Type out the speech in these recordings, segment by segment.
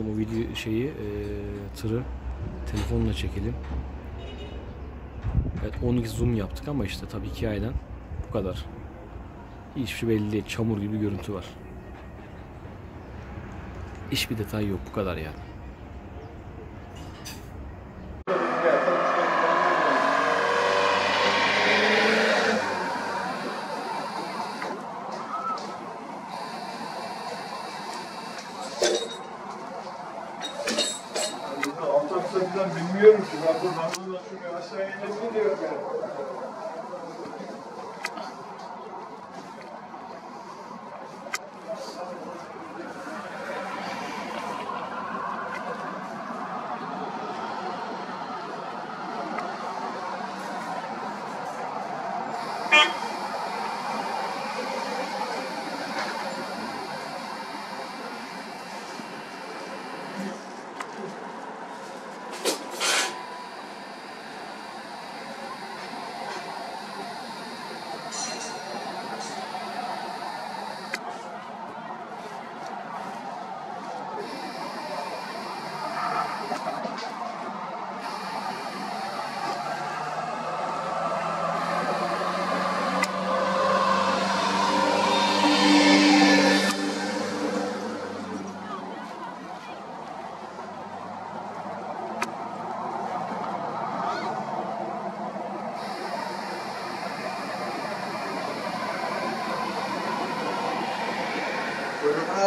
Bu video şeyi e, tırı telefonla çekelim. Evet 12 zoom yaptık ama işte tabii hikayeden bu kadar. Hiçbir şey belli değil. Çamur gibi görüntü var. Hiçbir detay yok bu kadar yani. Altaksa falan bilmiyorum ki. Ben buradan buradan şuraya aşağıya inebilir diyor yani.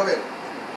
a ver.